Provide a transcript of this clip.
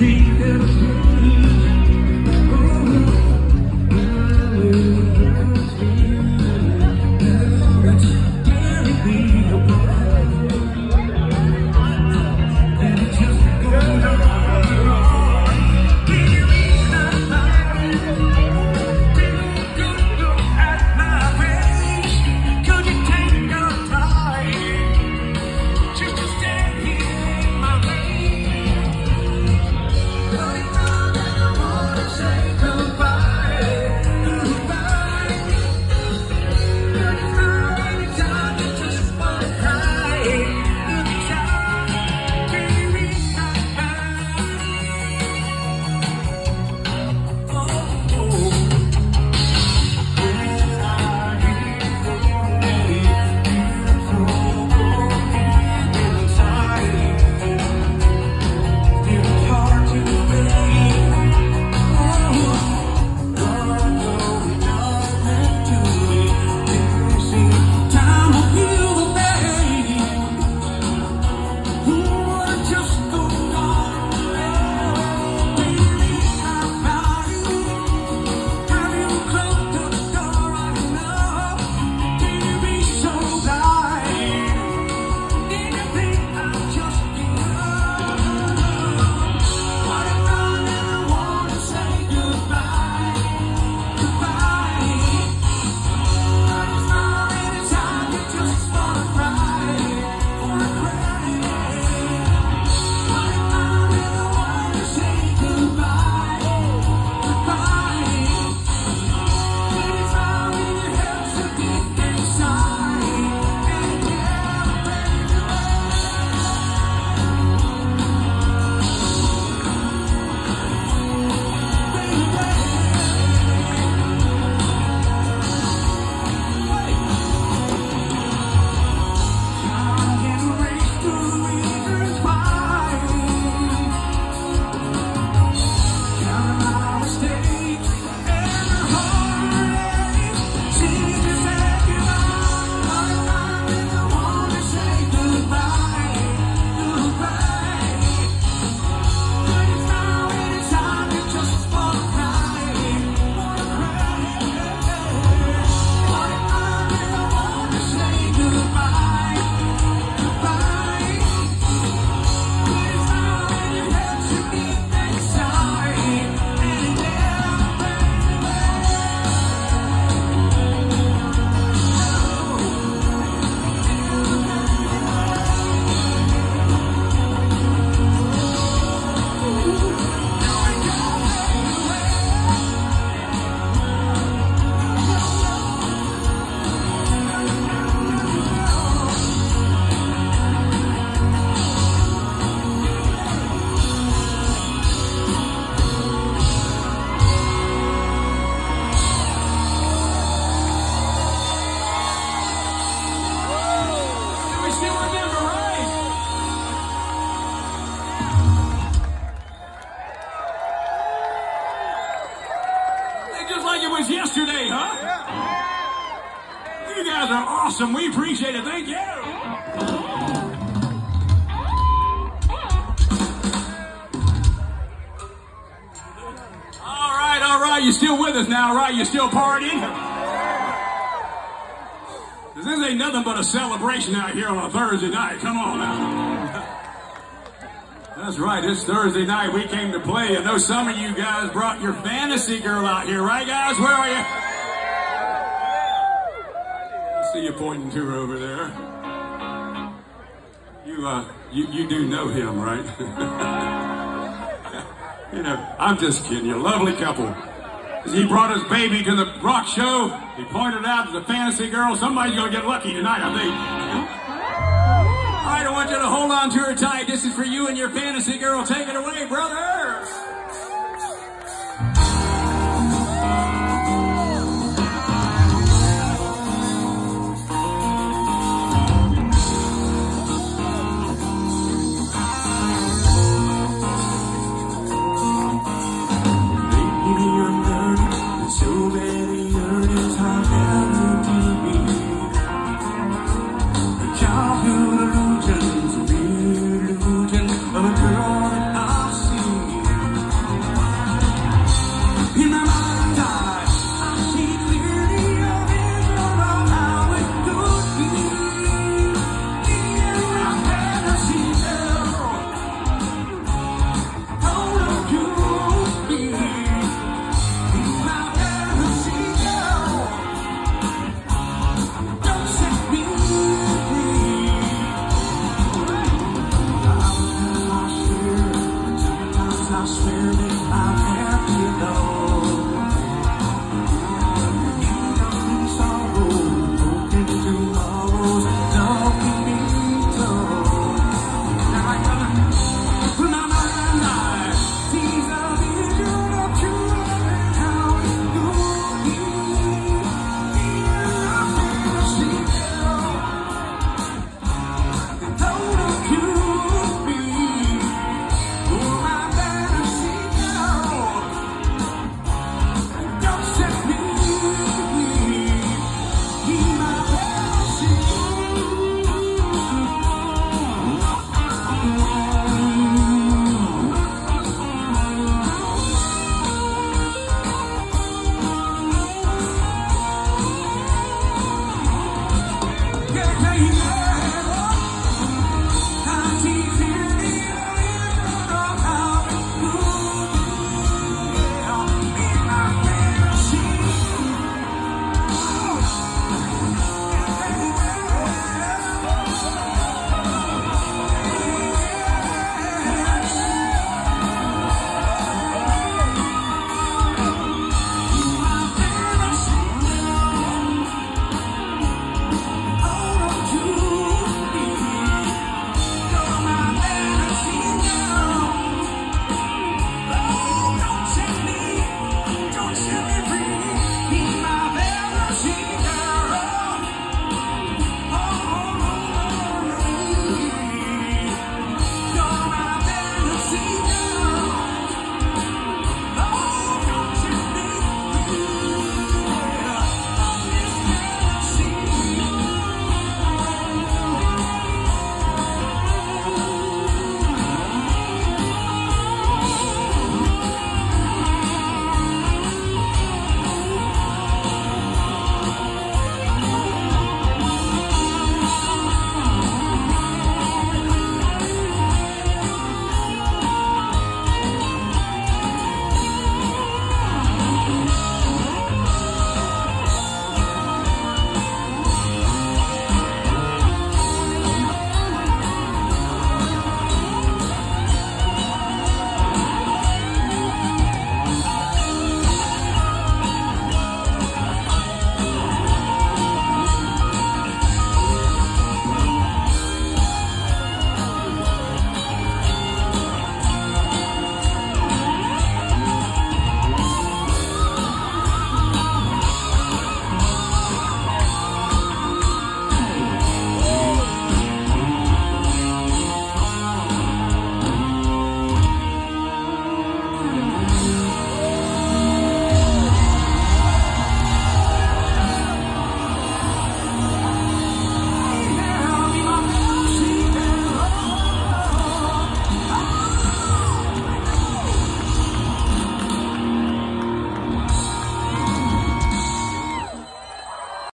need a awesome. We appreciate it. Thank you. All right, all right. You're still with us now, right? You're still partying? This ain't nothing but a celebration out here on a Thursday night. Come on now. That's right. It's Thursday night. We came to play. I know some of you guys brought your fantasy girl out here, right, guys? Where are you? see you pointing to her over there. You, uh, you, you do know him, right? you know, I'm just kidding. You're a lovely couple. He brought his baby to the rock show. He pointed out to the fantasy girl. Somebody's going to get lucky tonight, I think on tour tight. This is for you and your fantasy girl. Take it away, brother.